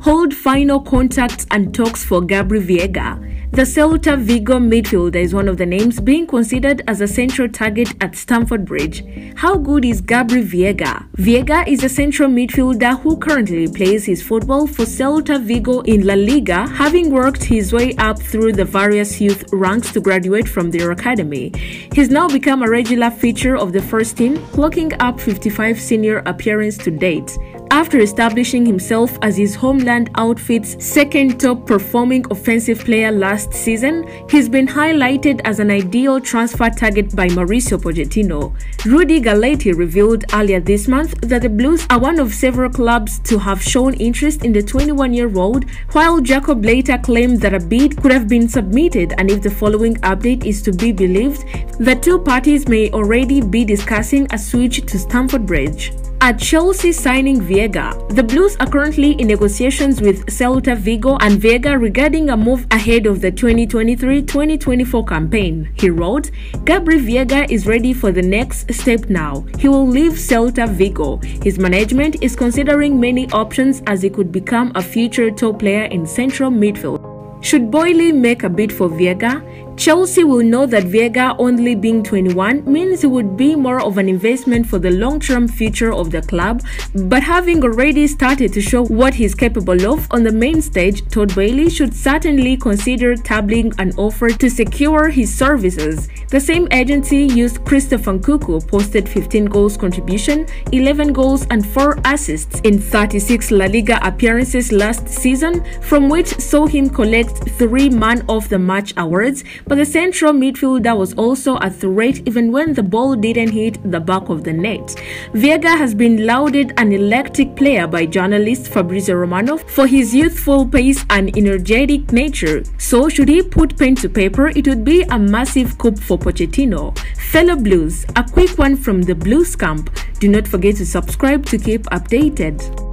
hold final contacts and talks for Gabri Veiga. The Celta Vigo midfielder is one of the names being considered as a central target at Stamford Bridge. How good is Gabri Veiga? Veiga is a central midfielder who currently plays his football for Celta Vigo in La Liga, having worked his way up through the various youth ranks to graduate from their academy. He's now become a regular feature of the first team, clocking up 55 senior appearances to date after establishing himself as his homeland outfit's second top performing offensive player last season, he's been highlighted as an ideal transfer target by Mauricio Pochettino. Rudy Galetti revealed earlier this month that the Blues are one of several clubs to have shown interest in the 21-year-old, while Jacob later claimed that a bid could have been submitted and if the following update is to be believed, the two parties may already be discussing a switch to Stamford Bridge. At Chelsea signing Veiga, the Blues are currently in negotiations with Celta Vigo and Veiga regarding a move ahead of the 2023-2024 campaign. He wrote, Gabri Veiga is ready for the next step now. He will leave Celta Vigo. His management is considering many options as he could become a future top player in central midfield. Should Boehly make a bid for Veiga, Chelsea will know that Veiga only being 21 means he would be more of an investment for the long-term future of the club, but having already started to show what he's capable of on the main stage, Todd Boehly should certainly consider tabling an offer to secure his services. The same agency used Christopher Nkunku posted 15 goals contribution, 11 goals and 4 assists in 36 La Liga appearances last season, from which saw him collect 3 Man of the Match awards but the central midfielder was also a threat even when the ball didn't hit the back of the net. Veiga has been lauded an electric player by journalist Fabrizio Romano for his youthful pace and energetic nature. So should he put pen to paper, it would be a massive coup for Pochettino. Fellow Blues, a quick one from the Blues camp. Do not forget to subscribe to keep updated.